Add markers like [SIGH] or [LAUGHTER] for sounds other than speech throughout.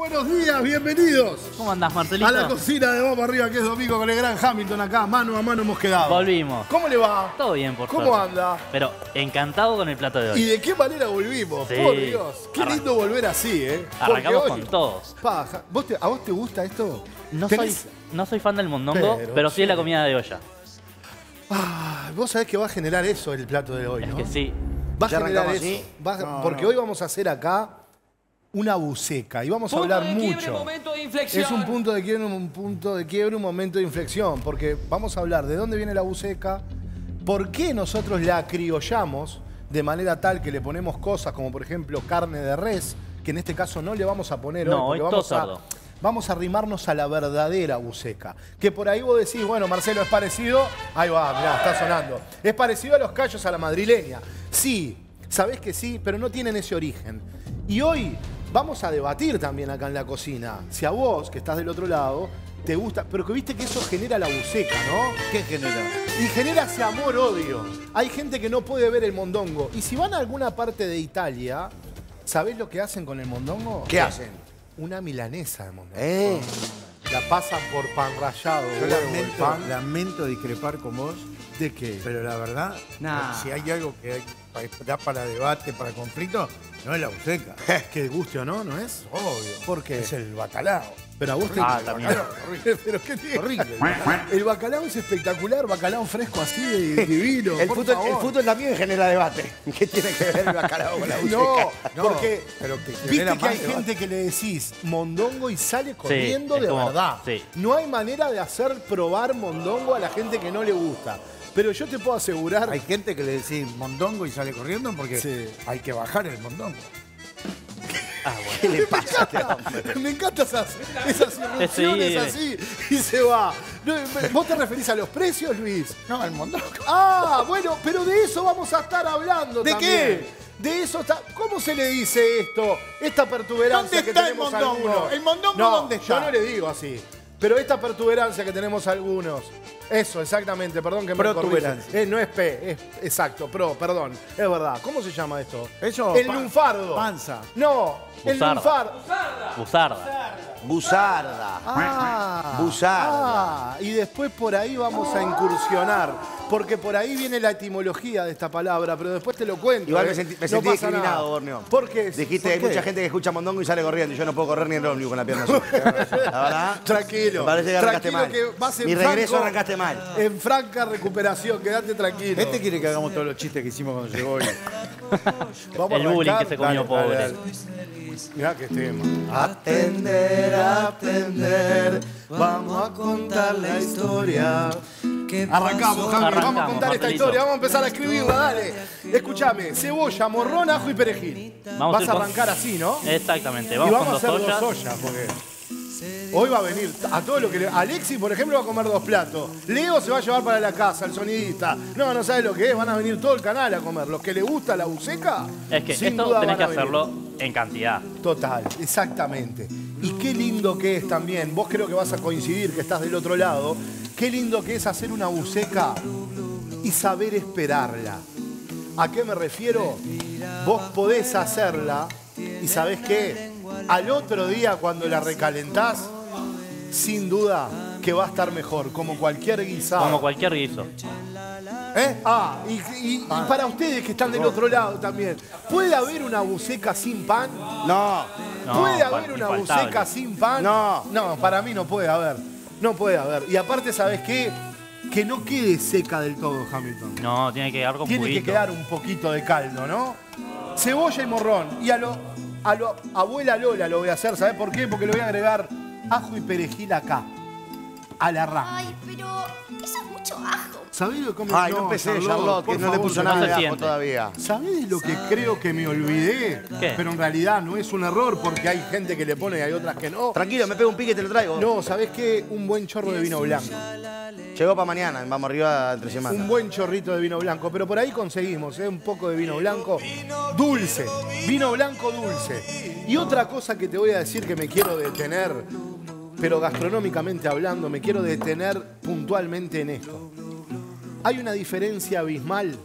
buenos días, bienvenidos ¿Cómo andás, Marcelito? a la cocina de Vamos Arriba, que es domingo con el gran Hamilton acá, mano a mano hemos quedado. Volvimos. ¿Cómo le va? Todo bien, por ¿Cómo suerte. anda? Pero encantado con el plato de ¿Y hoy. de qué manera volvimos? Sí. Por Dios, qué Arran- lindo volver así, ¿eh? Arrancamos hoy- con todos. Paja. ¿Vos te- ¿A vos te gusta esto? No soy, ¿Tenés- no soy fan del mondongo, Pero pero, sí de la comida de olla. Ah, vos sabés que va a generar eso el plato de hoy, Es ¿no? que sí. Va a ¿Ya generar eso. así? Va a- No, porque no. hoy vamos a hacer acá una buceca y vamos a hablar de quiebre, mucho. momento de inflexión. Es un punto de quiebre, un punto de quiebre, un momento de inflexión, porque vamos a hablar de dónde viene la buceca, por qué nosotros la criollamos de manera tal que le ponemos cosas como por ejemplo carne de res, que en este caso no le vamos a poner No, hoy, porque hoy vamos todo a, cerdo. vamos a arrimarnos a la verdadera buceca. Que por ahí vos decís, bueno, Marcelo, es parecido, ahí va, mirá, está sonando. Es parecido a los callos a la madrileña. Sí, sabés que sí, pero no tienen ese origen. Y hoy vamos a debatir también acá en la cocina. Si a vos, que estás del otro lado, te gusta, pero que viste que eso genera la buceca, ¿no? ¿Qué genera? Y genera ese amor-odio. Hay gente que no puede ver el mondongo. Y si van a alguna parte de Italia, ¿sabés lo que hacen con el mondongo? ¿Qué hacen? Una milanesa de mondongo. Eh, La pasan por pan rallado. Yo lamento, pan. lamento discrepar con vos, ¿De qué? pero la verdad, Nah. si hay algo que hay- pa- da para debate, para conflicto, no es la buceca. [LAUGHS] que guste o no, ¿no es? Obvio. ¿Por qué? Es el bacalao. Pero a vos te... Ah, también. [LAUGHS] ¿Pero qué tiene? Horrible. [LAUGHS] El bacalao es espectacular, bacalao fresco así, de- divino. el, por fútbol, el fútbol también genera debate. ¿Qué tiene que ver el bacalao con la buceca? No, No, porque pero que viste que hay debate. gente que le decís mondongo y sale corriendo de como- verdad. sí. No hay manera de hacer probar mondongo a la gente que no le gusta. Pero yo te puedo asegurar. Hay gente que le decís mondongo y sale corriendo porque Sí. hay que bajar el mondongo. Ah, bueno. ¿Qué le [LAUGHS] pasa? Me encantan esas, esas irrupciones Sí. así y se va. ¿Vos te referís a los precios, Luis? No, el mondongo. Ah, bueno, pero de eso vamos a estar hablando ¿De también. qué? De eso está. ¿Cómo se le dice esto? Esta pertuberancia ¿Dónde que está el mondongo? algunos. ¿El mondongo no, dónde está? Yo no le digo así. Pero esta pertuberancia que tenemos algunos. Eso, exactamente, perdón que me Protuberancia. Eh, no es P, es exacto, pro, perdón. Es verdad. ¿Cómo se llama esto? Eso, El pa- lunfardo. panza. No, el Buzarda. lunfardo. Buzarda. Buzarda. Ah, Buzarda. ah, y después por ahí vamos a incursionar, porque por ahí viene la etimología de esta palabra, pero después te lo cuento. Igual ¿eh? me sentí, me No sentí pasa discriminado, nada. Borneo. ¿Por qué? Dijiste, ¿Por hay qué? mucha gente que escucha mondongo y sale corriendo. y Yo no puedo correr ni en el ómnibus con la pierna así. [LAUGHS] La verdad. Tranquilo. Me parece que arrancaste tranquilo mal. que vas en Mi regreso franco- arrancaste mal. En franca recuperación, quédate tranquilo. Este quiere que hagamos todos los chistes que hicimos cuando llegó hoy. [LAUGHS] Vamos a El bullying que se comió Dale, pobre. dale, dale. Mirá que tema. Atender, atender. Vamos a contar la historia. Arrancamos, Javi, vamos a Arrancamos, contar esta historia, vamos a empezar a escribirla, dale. Escúchame, cebolla, morrón, ajo y perejil. Vamos Vas a con- arrancar así, ¿no? Exactamente. y Vamos, vamos a hacer dos ollas. dos ollas, porque hoy va a venir a todo lo que le... Alexi, por ejemplo, va a comer dos platos. Leo se va a llevar para la casa, el sonidista. No, no sabes lo que es, van a venir todo el canal a comer. Los que le gusta la buceca, Es que sin esto duda tenés que venir. hacerlo en cantidad. Total, exactamente. Y qué lindo que es también, vos creo que vas a coincidir que estás del otro lado, qué lindo que es hacer una buceca y saber esperarla. ¿A qué me refiero? Vos podés hacerla y sabés qué, al otro día cuando la recalentás, sin duda que va a estar mejor, como cualquier guisado. Como cualquier guiso. ¿Eh? Ah, y, y- y para ustedes que están del otro lado también, ¿puede haber una buceca sin pan? No. ¿Puede haber una infaltable. buceca sin pan? No. No, para mí no puede haber. No puede haber. Y aparte, ¿sabes qué? Que no quede seca del todo, Hamilton. No, tiene que quedar con Tiene que quedar un poquito de caldo, ¿no? Cebolla y morrón. Y a lo, a lo abuela Lola lo voy a hacer, ¿sabes por qué? Porque le voy a agregar ajo y perejil acá. A la rama. Ay, pero eso es mucho ajo. ¿Sabés lo que me Ay, no empecé, Charlotte, que no le favor, puso nada de ajo todavía. ¿Sabés lo que creo que me olvidé? ¿Qué? Pero en realidad no es un error porque hay gente que le pone y hay otras que no. Tranquilo, me pego un pique y te lo traigo. No, ¿sabés qué? Un buen chorro de vino blanco. Llegó para mañana, vamos arriba entre semanas. Un buen chorrito de vino blanco. Pero por ahí conseguimos, ¿eh? Un poco de vino blanco. Dulce. Vino blanco dulce. Y otra cosa que te voy a decir que me quiero detener, pero gastronómicamente hablando, me quiero detener puntualmente en esto. Hay una diferencia abismal,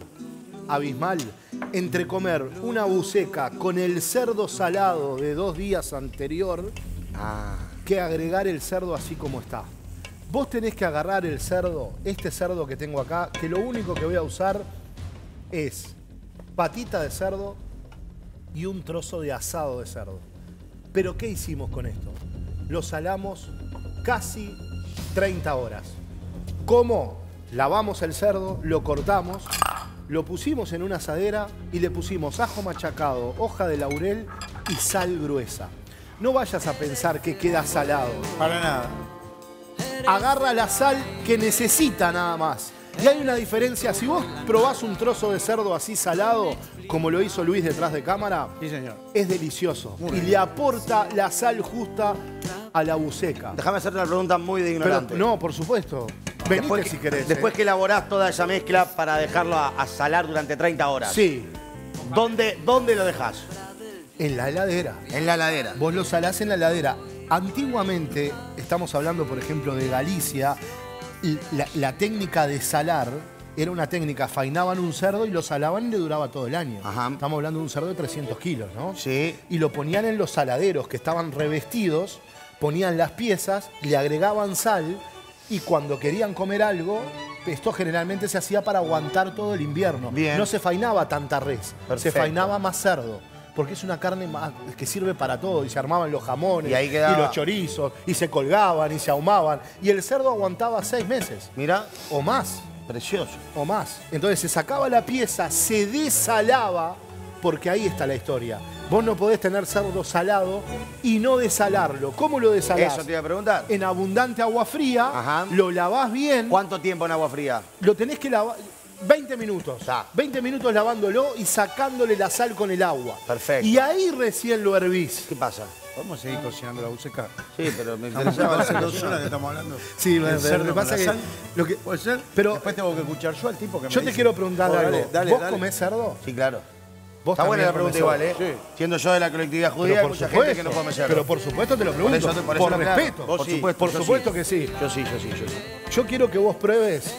abismal, entre comer una buceca con el cerdo salado de dos días anterior Ah. que agregar el cerdo así como está. Vos tenés que agarrar el cerdo, este cerdo que tengo acá, que lo único que voy a usar es patita de cerdo y un trozo de asado de cerdo. Pero ¿qué hicimos con esto? Lo salamos casi 30 horas. ¿Cómo? Lavamos el cerdo, lo cortamos, lo pusimos en una asadera y le pusimos ajo machacado, hoja de laurel y sal gruesa. No vayas a pensar que queda salado. Para nada. Agarra la sal que necesita nada más. Y hay una diferencia, si vos probás un trozo de cerdo así salado, como lo hizo Luis detrás de cámara, Sí, señor. es delicioso. Y le aporta la sal justa a la buceca. Déjame hacerte una pregunta muy de Pero, ignorante. no, por supuesto. Venite Después, que, si querés. después ¿eh? que elaborás toda esa mezcla para dejarlo a, a salar durante 30 horas. Sí, ¿Dónde, ¿Dónde lo dejas? en la heladera. En la heladera. Vos lo salás en la heladera. Antiguamente, estamos hablando, por ejemplo, de Galicia, la, la técnica de salar era una técnica, fainaban un cerdo y lo salaban y le duraba todo el año. Ajá. Estamos hablando de un cerdo de 300 kilos, ¿no? Sí. Y lo ponían en los saladeros que estaban revestidos, ponían las piezas, le agregaban sal y cuando querían comer algo, esto generalmente se hacía para aguantar todo el invierno. Bien. No se fainaba tanta res, se fainaba más cerdo. Porque es una carne más, que sirve para todo. Y se armaban los jamones, Y ahí los chorizos, y se colgaban, y se ahumaban. Y el cerdo aguantaba seis meses, Mira, o más, precioso. o más. Entonces se sacaba la pieza, se desalaba, porque ahí está la historia. Vos no podés tener cerdo salado y no desalarlo. ¿Cómo lo desalás? Eso te iba a preguntar. En abundante agua fría, Ajá. lo lavás bien, ¿Cuánto tiempo en agua fría? lo tenés que lavar 20 minutos. Está. 20 minutos lavándolo y sacándole la sal con el agua. Perfecto. Y ahí recién lo hervís. ¿Qué pasa? ¿Podemos seguir cocinando la buceca? Sí, pero me interesaba hace la dos horas que estamos hablando. Sí, me con pasa la que lo que- ¿Puede ser? pero- Después tengo que escuchar yo al tipo que me Yo te dice. quiero preguntar Oh, algo. dale, dale, ¿Vos dale. comés cerdo? Sí, claro. ¿Vos Está buena la pregunta igual, ¿eh? cerdo? Siendo yo de la colectividad judía, hay por mucha supuesto, gente que no come cerdo. pero por supuesto te lo pregunto. eso por eso, respeto. Por sí, supuesto, por supuesto sí. que sí. Yo sí, yo sí, yo sí. Yo quiero que vos pruebes.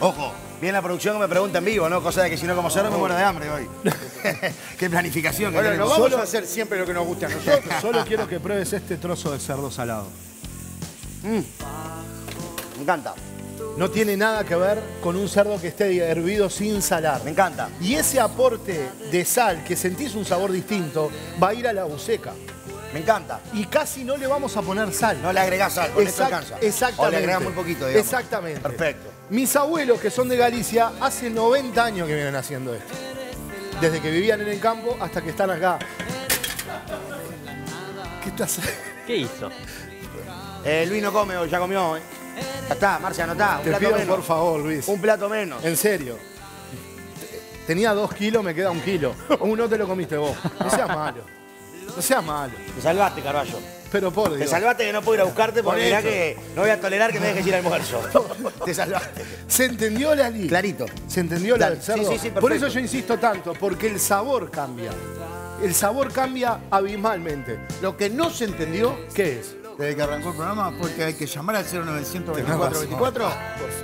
Ojo, bien la producción que me pregunta en vivo, ¿no? Cosa de que si no como cerdo me muero de hambre hoy. [LAUGHS] Qué planificación que Bueno, no tenemos. vamos Solo- a hacer siempre lo que nos gusta a [LAUGHS] nosotros. Solo quiero que pruebes este trozo de cerdo salado. Me encanta, No tiene nada que ver con un cerdo que esté hervido sin salar. me encanta. Y ese aporte de sal, que sentís un sabor distinto, va a ir a la buceca. Me encanta. Y casi no le vamos a poner sal. No le agregás sal, con esto Exact- alcanza. Exactamente. O le agregás muy poquito, digamos. Exactamente. Perfecto. Mis abuelos, que son de Galicia, hace 90 años que vienen haciendo esto. Desde que vivían en el campo hasta que están acá. ¿Qué estás ¿Qué hizo? Eh, Luis no come hoy, ya comió, ¿eh? Ya está, Marcia, no está. Un Te plato pido menos. por favor, Luis. Un plato menos. En serio. Tenía dos kilos, me queda un kilo. [LAUGHS] Uno te lo comiste vos. No seas malo. No seas malo. Te salvaste, Carballo. Pero por Te Dios. salvaste que no puedo ir a buscarte porque Por mirá que no voy a tolerar que me dejes ir al almuerzo. [LAUGHS] Te salvaste. ¿Se entendió, Lali? Clarito. ¿Se entendió la del cerdo? Sí, sí, sí, Por eso yo insisto tanto, porque el sabor cambia. El sabor cambia abismalmente. Lo que no se entendió ¿Qué es? desde que arrancó el programa fue que hay que llamar al 0900 Tenés 24 razón. 24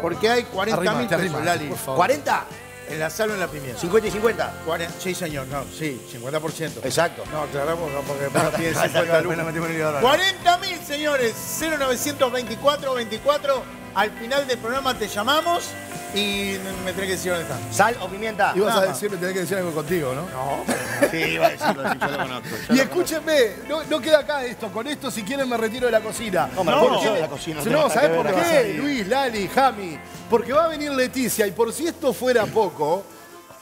porque hay 40 mil pesos, Lali. por favor. ¿40? En la sal o en la pimienta. 50 y 50. 40 sí, señor, no, sí, 50%. Exacto. No, aclaramos no, porque no tiene 50 lucas. 40 mil, señores. 0924 24. Al final del programa te llamamos y me tenés que decir dónde están. ¿Sal o pimienta? Ibas a Nada. decir, me tenés que decir algo contigo, ¿no? No, [LAUGHS] Sí, iba a decirlo, sí, yo lo conozco. yo Y lo escúchenme, no, no queda acá esto. Con esto, si quieren, me retiro de la cocina. No, me ¿Por retiro de la cocina, no ¿sabés por qué? vas a. Luis, Lali, Jami. Porque va a venir Leticia y por si esto fuera poco,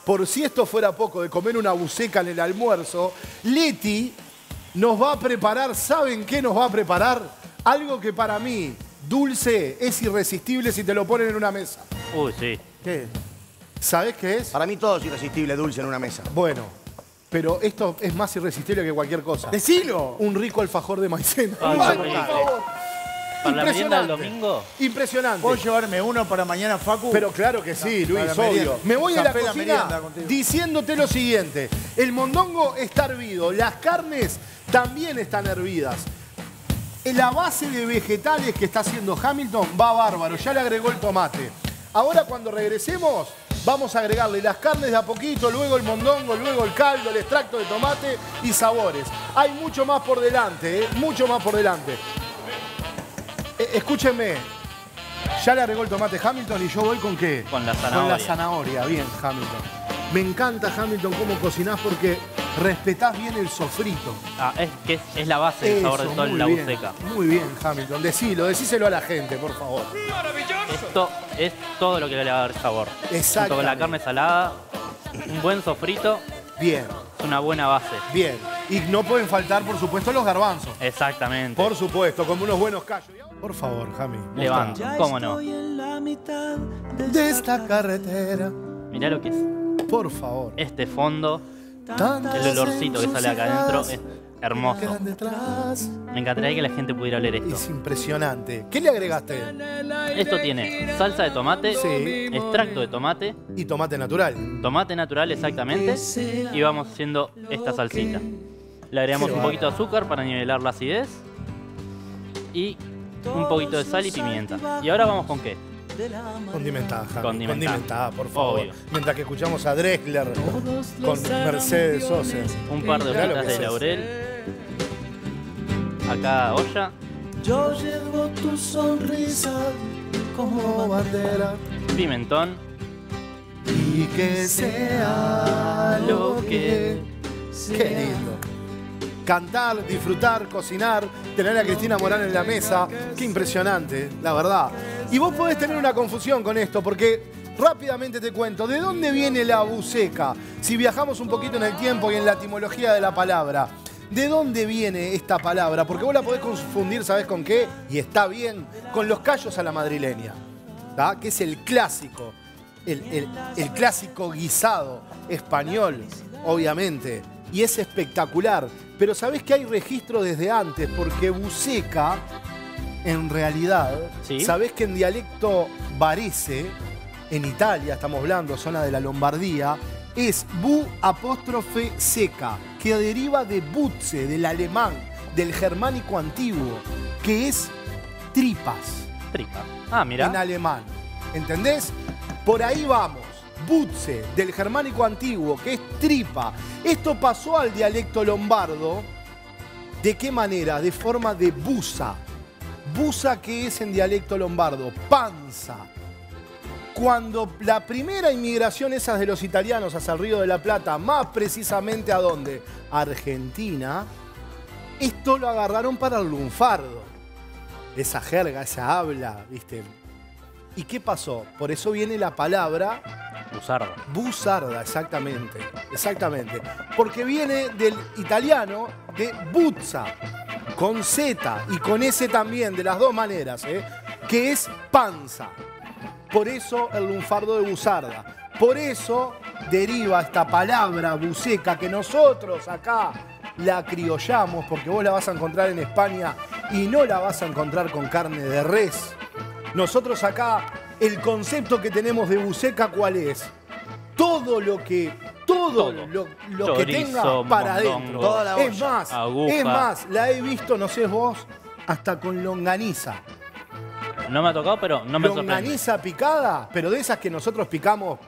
por si esto fuera poco de comer una buceca en el almuerzo, Leti nos va a preparar, ¿saben qué nos va a preparar? Algo que para mí, dulce, es irresistible si te lo ponen en una mesa. Uy, sí. ¿Qué? ¿Sabés qué es? Para mí todo es irresistible, dulce en una mesa. Bueno, pero esto es más irresistible que cualquier cosa. Decilo. Un rico alfajor de maicena. Ay, Ay, qué por rico. favor. ¿Para la merienda del Impresionante. domingo? Impresionante. ¿Puedo llevarme uno para mañana, Facu? Pero claro que sí, Luis, obvio. Me voy a la cocina diciéndote lo siguiente. El mondongo está hervido, las carnes también están hervidas. La base de vegetales que está haciendo Hamilton va bárbaro, ya le agregó el tomate. Ahora cuando regresemos vamos a agregarle las carnes de a poquito, luego el mondongo, luego el caldo, el extracto de tomate y sabores. Hay mucho más por delante, ¿eh? mucho más por delante. Eh, escúchenme, ya le agregó el tomate Hamilton y yo voy con qué? Con la Con la zanahoria. zanahoria, bien, Hamilton. Me encanta, Hamilton, cómo cocinás porque respetás bien el sofrito. Ah, es que es, es la base del sabor de todo muy la bien, buceca. Muy bien, Hamilton. Decilo, decíselo a la gente, por favor. Esto es todo lo que le va a dar sabor. Junto con la carne salada, un buen sofrito Bien, es una buena base. bien. Y no pueden faltar, por supuesto, los garbanzos. Exactamente. Por supuesto, como unos buenos callos. Por favor, Jami. Levanto, cómo no. De esta carretera, Mirá lo que es por favor. este fondo, el olorcito que sale acá adentro es hermoso. Me encantaría que la gente pudiera oler esto. Es impresionante. ¿Qué le agregaste? Esto tiene salsa de tomate, Sí. extracto de tomate, Y tomate natural. tomate natural exactamente, y vamos haciendo esta salsita. Le agregamos un poquito de azúcar para nivelar la acidez y un poquito de sal y pimienta. ¿Y ahora vamos con qué? Condimentada, Jami. Condimentada. Condimentada, por favor. Obvio. Mientras que escuchamos a Drexler con Mercedes Sosa. Un par de hojitas de laurel. Acá olla, Yo llevo tu sonrisa Como bandera. pimentón, Y que sea lo que. Qué lindo. Cantar, disfrutar, cocinar, tener a Cristina Morán en la mesa. Qué impresionante, la verdad. Y vos podés tener una confusión con esto, porque rápidamente te cuento, ¿de dónde viene la buceca? Si viajamos un poquito en el tiempo y en la etimología de la palabra. ¿De dónde viene esta palabra? Porque vos la podés confundir, ¿sabés con qué? Y está bien, con los callos a la madrileña. ¿tá? Que es el clásico el, clásico guisado español, obviamente, y es espectacular. Pero sabés que hay registro desde antes, porque buceca, en realidad, Sí. sabés que en dialecto varese, en Italia, estamos hablando, zona de la Lombardía, es bu apóstrofe seca, que deriva de butze, del alemán, del germánico antiguo, que es tripas tripa. Ah, en mira. alemán. ¿Entendés? Por ahí vamos. Butze, del germánico antiguo, que es tripa. Esto pasó al dialecto lombardo. ¿De qué manera? De forma de busa. Busa que es en dialecto lombardo, panza. Cuando la primera inmigración esa de los italianos hacia el Río de la Plata, más precisamente a dónde? Argentina, esto lo agarraron para el lunfardo. Esa jerga, esa habla, ¿viste? ¿Y qué pasó? Por eso viene la palabra Usarda. Busarda, exactamente. Exactamente. Porque viene del italiano de buzza, con Z y con S también, de las dos maneras, ¿eh? que es panza. Por eso el lunfardo de Busarda. Por eso deriva esta palabra buceca que nosotros acá la criollamos, porque vos la vas a encontrar en España y no la vas a encontrar con carne de res. Nosotros acá, el concepto que tenemos de buceca, ¿cuál es? Todo lo que, todo, Todo. lo, lo que tenga para adentro. Toda la es más, Aguja. es más, la he visto, no sé vos, hasta con longaniza. No me ha tocado, pero no me sorprende. longaniza picada, pero de esas que nosotros picamos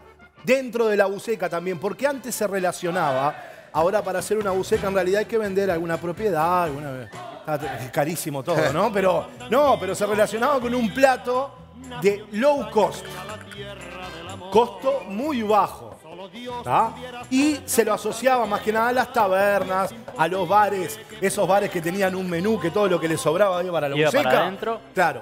dentro de la buceca también, porque antes se relacionaba, ahora para hacer una buceca en realidad hay que vender alguna propiedad, alguna, está carísimo todo, [LAUGHS] ¿no? Pero no, pero se relacionaba con un plato de low cost, costo muy bajo. ¿tá? Y se lo asociaba más que nada a las tabernas, a los bares, esos bares que tenían un menú que todo lo que les sobraba iba para la Iba para buceca. adentro. Claro,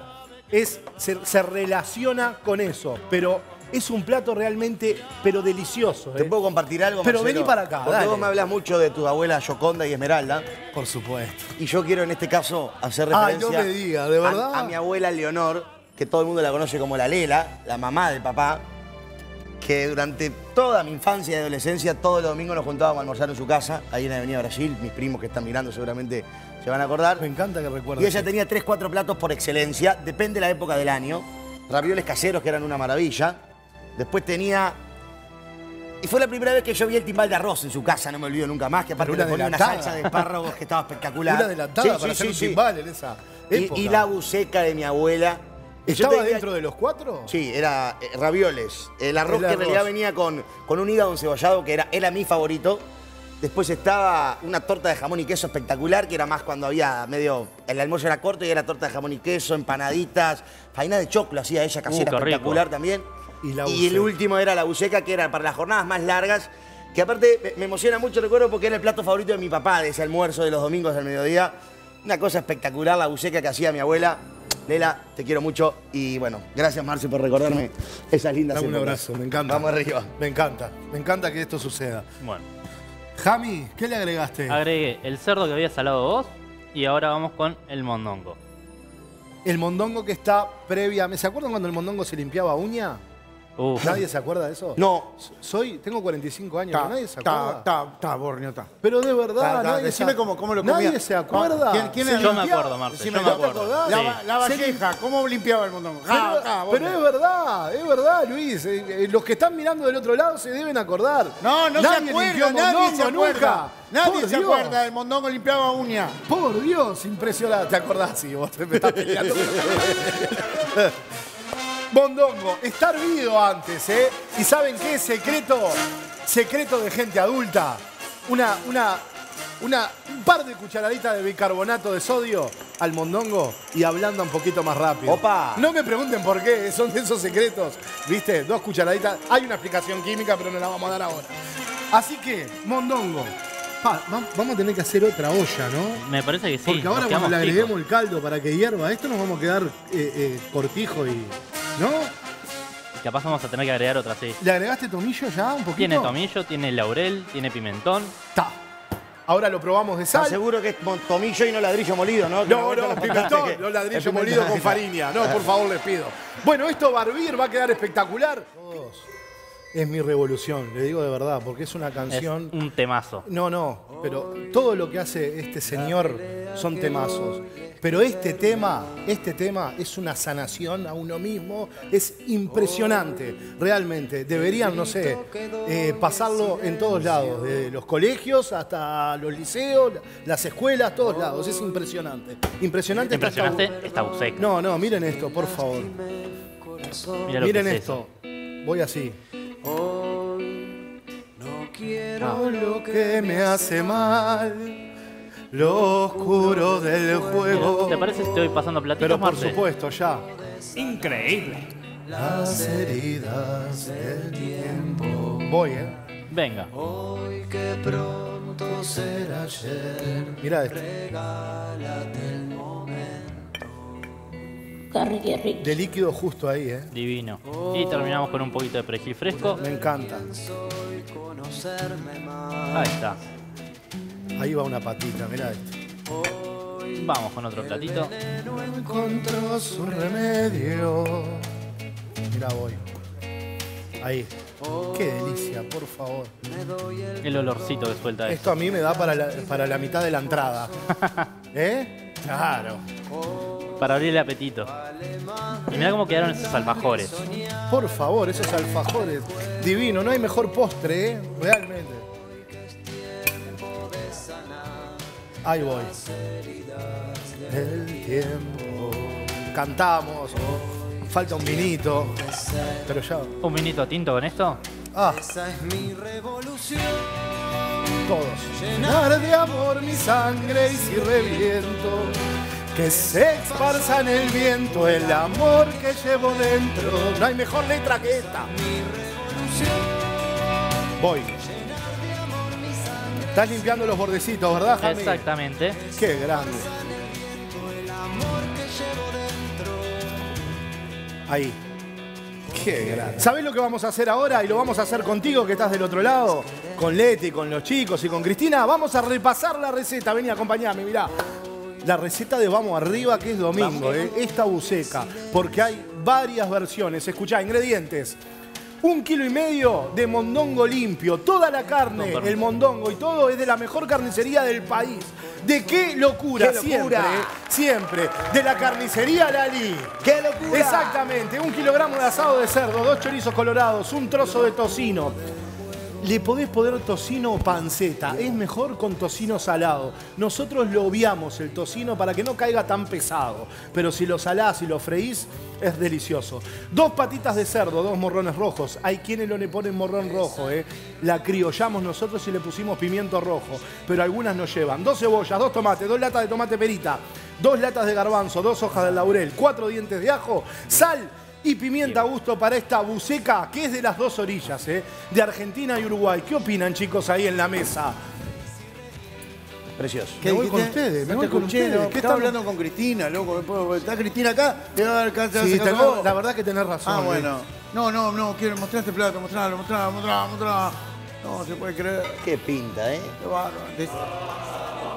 es, se, se relaciona con eso, pero es un plato realmente, pero delicioso. ¿Te ¿eh? puedo compartir algo, Pero Marcelo? vení para acá, Porque dale. vos me hablas mucho de tu abuela Yoconda y Esmeralda. Por supuesto. Y yo quiero en este caso hacer Ay, referencia no me digas, ¿de a- verdad? A, mi abuela Leonor, que todo el mundo la conoce como la Lela, la mamá del papá, que durante toda mi infancia y adolescencia, todos los domingos nos juntábamos a almorzar en su casa, ahí en la Avenida Brasil. Mis primos que están mirando seguramente se van a acordar. Me encanta que Y recuerdes. ella tenía tres, cuatro platos por excelencia, depende de la época del año. Ravioles caseros, que eran una maravilla. Después tenía... Y fue la primera vez que yo vi el timbal de arroz en su casa, no me olvido nunca más, que aparte le ponía una salsa de espárragos que estaba [LAUGHS] espectacular. Una adelantada Sí, para sí, hacer sí, un sí. timbal en esa época. Y, y la buceca de mi abuela. Y ¿Estaba dentro de los cuatro? Sí, era eh, ravioles. El arroz El que en realidad venía con, con un hígado encebollado, que era, era mi favorito. Después estaba una torta de jamón y queso espectacular, que era más cuando había medio. El almuerzo era corto y era torta de jamón y queso, empanaditas, faina de choclo hacía ella casera rico. espectacular también. Y la el buceca. último era la buceca, que era para las jornadas más largas, que aparte me- me emociona mucho, recuerdo, porque era el plato favorito de mi papá de ese almuerzo de los domingos al mediodía. Una cosa espectacular, la buceca que hacía mi abuela. Lela, te quiero mucho y bueno, gracias Marce por recordarme esas lindas Dame un abrazo, me encanta. Vamos arriba. Me encanta, me encanta que esto suceda. Bueno, Jami, ¿qué le agregaste? agregué el cerdo que había salado vos y ahora vamos con el mondongo. El mondongo que está previamente. ¿Se acuerdan cuando el mondongo se limpiaba uña? Uf, ¿Nadie se acuerda de eso? No, Soy, tengo 45 años, Está, nadie se acuerda. está, está, Borneo, está. Pero de verdad, Ta, ta, nadie decime se cómo- cómo lo comía. Nadie se acuerda. ¿Quién- quién Se es? Yo me acuerdo, Decime, yo me ¿no te acuerdo. La, Sí. va- la Se valleja, ¿cómo limpiaba el mondongo? Pero, Ja, ja, pero Borneo. es verdad, es verdad, Luis. Eh, eh, Los que están mirando del otro lado se deben acordar. No, no se Nadie acuerda, limpió nadie mondongo se acuerda. nunca. Nadie Por se Dios. acuerda, el mondongo limpiaba uña. Por Dios, impresionante. ¿Te acordás? Sí, vos te me estás peleando. [LAUGHS] Mondongo, está hervido antes, ¿eh? ¿Y saben qué? Secreto, secreto de gente adulta. Una, una, una, un par de cucharaditas de bicarbonato de sodio al mondongo y ablanda un poquito más rápido. Opa. No me pregunten por qué, son de esos secretos. ¿Viste? Dos cucharaditas. Hay una explicación química, pero no la vamos a dar ahora. Así que, mondongo. Pa, va- vamos a tener que hacer otra olla, ¿no? me parece que sí. Porque ahora cuando le chicos. agreguemos el caldo para que hierva esto, nos vamos a quedar eh, eh, cortijo y. ¿No? Capaz vamos a tener que agregar otra, sí. ¿Le agregaste tomillo ya un poquito? Tiene tomillo, tiene laurel, tiene pimentón. Ta. Ahora lo probamos de ¿estás sal. seguro que es mon- tomillo y no ladrillo molido, no? No, no, pimentón, ladrillos pimentón. molidos con farina. No, por [LAUGHS] favor, les pido. Bueno, esto va a hervir, va a quedar espectacular. Todos. Es mi revolución, le digo de verdad, porque es una Es canción. un temazo. No, no, pero todo lo que hace este señor son temazos. Pero este tema, este tema es una sanación a uno mismo, es impresionante, realmente. Deberían, no sé, eh, pasarlo en todos lados, desde los colegios hasta los liceos, las escuelas, todos lados. Es impresionante. Impresionante. está esta- Impresionante esta buceca. No, no, miren esto, por favor. Miren es esto. Voy así. Quiero Todo lo que me hace mal, lo oscuro del juego. ¿Te parece si estoy pasando platitos, Pero por Marce? supuesto, ya. Increíble. Las heridas del tiempo. Voy, ¿eh? Venga. hoy que pronto será ayer. Mira esto. Qué rico, qué rico. De líquido justo ahí, ¿eh? Divino. Y terminamos con un poquito de perejil fresco. Me encanta. Ahí está. Ahí va una patita, mira esto. Vamos con otro platito. Encontró su remedio. Mira, voy. Ahí. Qué delicia, por favor. El olorcito que suelta esto. Esto a mí me da para la, para la mitad de la entrada. [LAUGHS] ¿Eh? Claro. Para abrir el apetito. Y mira cómo quedaron esos alfajores. Por favor, esos alfajores. Divino, no hay mejor postre, ¿eh? Realmente. Ahí voy. El tiempo. Cantamos. Falta un vinito. Pero ya. Un vinito tinto con esto. Ah, Esa es mi revolución. todos. Llenar de amor mi sangre y si reviento. Que se esparza en el viento el amor que llevo dentro. No hay mejor letra que esta. Voy. Estás limpiando los bordecitos, ¿verdad, Jami? Exactamente. Qué grande. Ahí. Qué grande. ¿Sabés lo que vamos a hacer ahora? Y lo vamos a hacer contigo, que estás del otro lado, con Leti, con los chicos y con Cristina. Vamos a repasar la receta. Vení, acompañame, mirá. La receta de Vamos Arriba, que es domingo, ¿eh? esta buceca, porque hay varias versiones. Escuchá, ingredientes. Un kilo y medio de mondongo limpio. Toda la carne, No, el mondongo y todo es de la mejor carnicería del país. ¿De qué locura? ¡Qué Siempre, locura! ¿eh? siempre. De la carnicería Lali. ¡Qué locura! Exactamente. Un kilogramo de asado de cerdo, dos chorizos colorados, un trozo de tocino. Le podés poner tocino o panceta. Es mejor con tocino salado. Nosotros lo obviamos el tocino para que no caiga tan pesado. Pero si lo salás y lo freís, es delicioso. Dos patitas de cerdo, dos morrones rojos. Hay quienes no le ponen morrón rojo, ¿eh? La criollamos nosotros y le pusimos pimiento rojo. Pero algunas no llevan. Dos cebollas, dos tomates, dos latas de tomate perita, dos latas de garbanzo, dos hojas de laurel, cuatro dientes de ajo, sal y pimienta a gusto para esta buceca que es de las dos orillas, ¿eh? de Argentina y Uruguay. ¿Qué opinan, chicos, ahí en la mesa? Precioso. Me voy con ustedes, me voy te con ustedes. ¿Qué Estaba estamos- hablando con Cristina, loco. ¿Está Cristina acá? Le va a dar cáncer Sí, la verdad que tenés razón. Ah, bueno. No, no, no, quiero mostrar este plato, mostrarlo, mostrarlo, mostrarlo, mostrarlo. No se puede creer. Qué pinta, ¿eh? Qué bárbaro.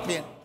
Bien.